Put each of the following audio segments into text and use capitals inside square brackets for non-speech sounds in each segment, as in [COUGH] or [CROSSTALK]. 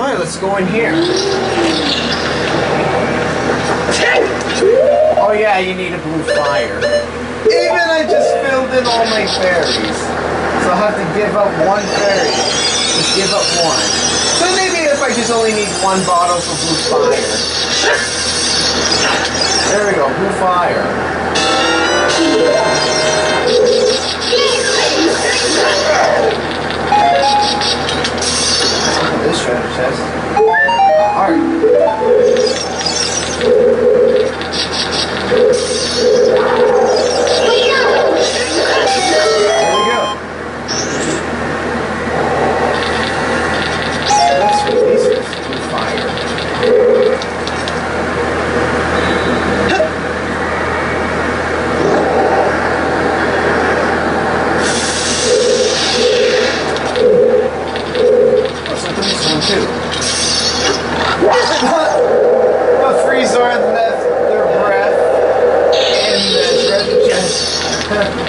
Alright, let's go in here. Oh yeah, you need a blue fire. Even I just filled in all my fairies. So I'll have to give up one fairy. Just give up one. So maybe if I just only need one bottle for blue fire. There we go, blue fire. Treasure Yes.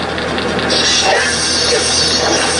[LAUGHS]